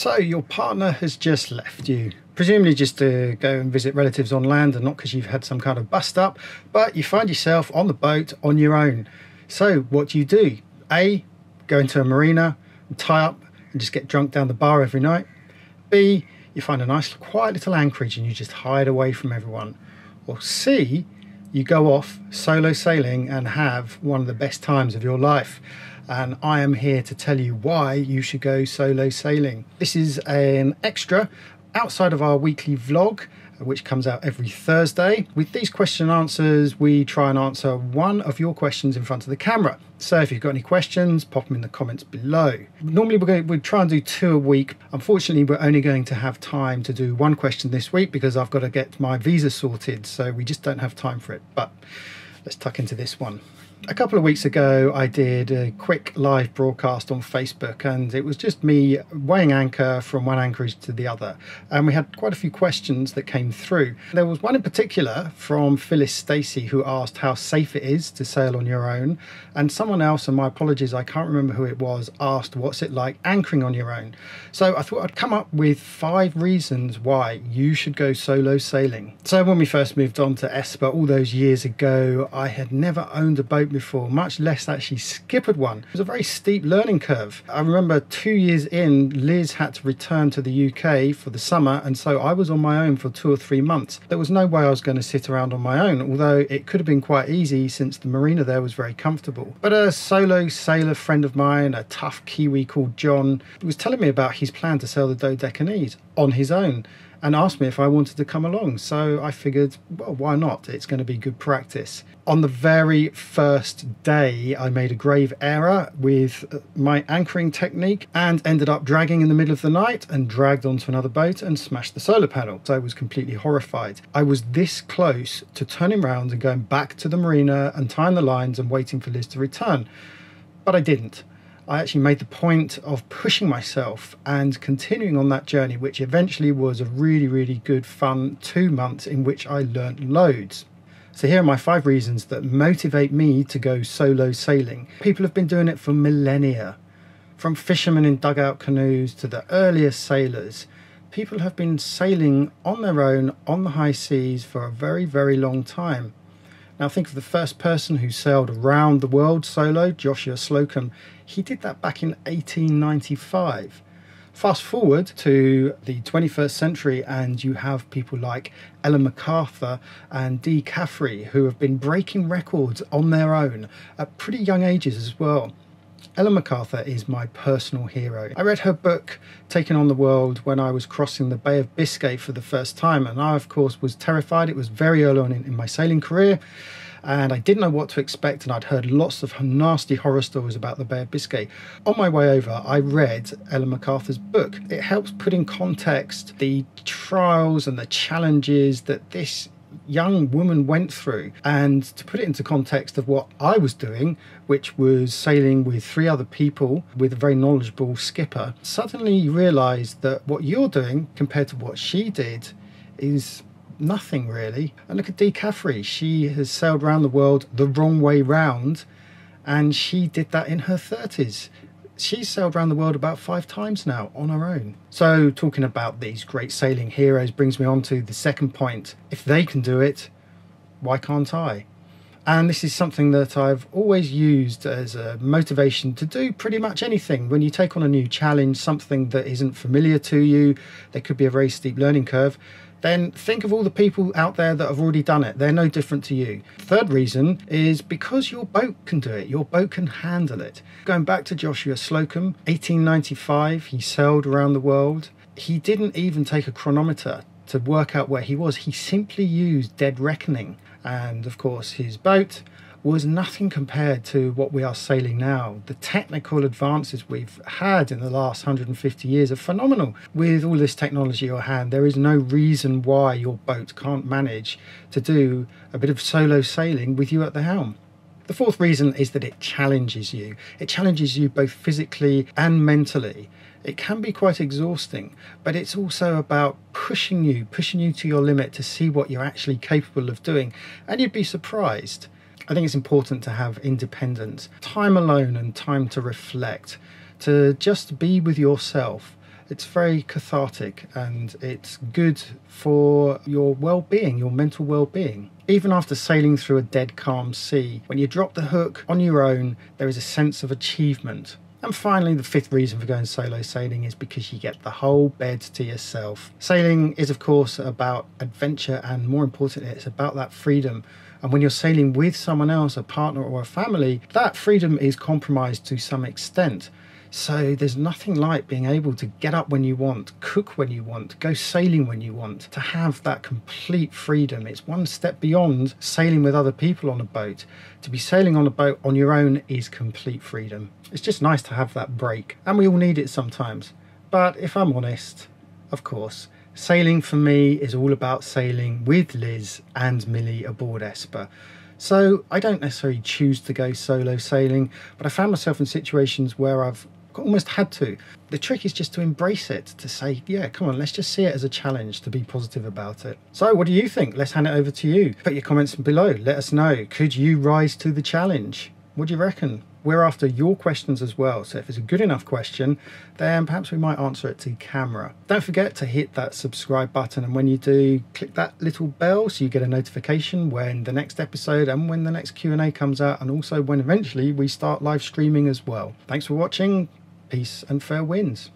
So, your partner has just left you, presumably just to go and visit relatives on land and not because you've had some kind of bust up, but you find yourself on the boat on your own. So, what do you do? A, go into a marina and tie up and just get drunk down the bar every night. B, you find a nice, quiet little anchorage and you just hide away from everyone. Or C, you go off solo sailing and have one of the best times of your life and I am here to tell you why you should go solo sailing. This is an extra outside of our weekly vlog which comes out every Thursday. With these question and answers, we try and answer one of your questions in front of the camera. So if you've got any questions, pop them in the comments below. Normally we're going we try and do two a week. Unfortunately, we're only going to have time to do one question this week because I've got to get my visa sorted. So we just don't have time for it. But let's tuck into this one a couple of weeks ago, I did a quick live broadcast on Facebook, and it was just me weighing anchor from one anchorage to the other. And we had quite a few questions that came through. There was one in particular from Phyllis Stacey who asked how safe it is to sail on your own. And someone else, and my apologies, I can't remember who it was, asked what's it like anchoring on your own. So I thought I'd come up with five reasons why you should go solo sailing. So when we first moved on to Esper all those years ago, I had never owned a boat before, much less actually skippered one. It was a very steep learning curve. I remember two years in, Liz had to return to the UK for the summer, and so I was on my own for two or three months. There was no way I was going to sit around on my own, although it could have been quite easy since the marina there was very comfortable. But a solo sailor friend of mine, a tough Kiwi called John, was telling me about his plan to sail the Dodecanese on his own and asked me if I wanted to come along. So I figured, well, why not? It's going to be good practice. On the very first day, I made a grave error with uh, my anchoring technique and ended up dragging in the middle of the night and dragged onto another boat and smashed the solar panel. So I was completely horrified. I was this close to turning around and going back to the marina and tying the lines and waiting for Liz to return. But I didn't. I actually made the point of pushing myself and continuing on that journey, which eventually was a really, really good, fun two months in which I learnt loads. So, here are my five reasons that motivate me to go solo sailing. People have been doing it for millennia. From fishermen in dugout canoes to the earliest sailors, people have been sailing on their own on the high seas for a very, very long time. Now, think of the first person who sailed around the world solo, Joshua Slocum. He did that back in 1895. Fast forward to the 21st century, and you have people like Ellen MacArthur and Dee Caffari who have been breaking records on their own at pretty young ages as well. Ellen MacArthur is my personal hero. I read her book, Taking on the World, when I was crossing the Bay of Biscay for the first time, and I, of course, was terrified. It was very early on in, in my sailing career and I didn't know what to expect, and I'd heard lots of nasty horror stories about the Bay of Biscay. On my way over, I read Ellen MacArthur's book. It helps put in context the trials and the challenges that this young woman went through and to put it into context of what I was doing which was sailing with three other people with a very knowledgeable skipper suddenly you realize that what you're doing compared to what she did is nothing really. And look at Dee Caffari. She has sailed around the world the wrong way round, and she did that in her 30s. She's sailed around the world about five times now on her own. So, talking about these great sailing heroes brings me on to the second point. If they can do it, why can't I? And this is something that I've always used as a motivation to do pretty much anything. When you take on a new challenge, something that isn't familiar to you, there could be a very steep learning curve then think of all the people out there that have already done it. They're no different to you. Third reason is because your boat can do it, your boat can handle it. Going back to Joshua Slocum, 1895, he sailed around the world. He didn't even take a chronometer to work out where he was, he simply used dead reckoning. And of course, his boat was nothing compared to what we are sailing now. The technical advances we've had in the last 150 years are phenomenal. With all this technology at your hand, there is no reason why your boat can't manage to do a bit of solo sailing with you at the helm. The fourth reason is that it challenges you. It challenges you both physically and mentally. It can be quite exhausting, but it's also about pushing you, pushing you to your limit to see what you're actually capable of doing. And you'd be surprised. I think it's important to have independence, time alone, and time to reflect, to just be with yourself. It's very cathartic and it's good for your well being, your mental well being. Even after sailing through a dead calm sea, when you drop the hook on your own, there is a sense of achievement. And finally, the fifth reason for going solo sailing is because you get the whole bed to yourself. Sailing is, of course, about adventure and more importantly, it's about that freedom. And when you're sailing with someone else, a partner or a family, that freedom is compromised to some extent. So there's nothing like being able to get up when you want, cook when you want, go sailing when you want, to have that complete freedom. It's one step beyond sailing with other people on a boat. To be sailing on a boat on your own is complete freedom. It's just nice to have that break, and we all need it sometimes. But if I'm honest, of course, sailing for me is all about sailing with Liz and Millie aboard Esper. So I don't necessarily choose to go solo sailing, but I found myself in situations where I've almost had to. The trick is just to embrace it, to say, yeah, come on, let's just see it as a challenge, to be positive about it. So, what do you think? Let's hand it over to you. Put your comments below. Let us know. Could you rise to the challenge? What do you reckon? We're after your questions as well. So if it's a good enough question, then perhaps we might answer it to camera. Don't forget to hit that subscribe button. And when you do, click that little bell so you get a notification when the next episode and when the next Q&A comes out. And also when eventually we start live streaming as well. Thanks for watching. Peace and fair winds.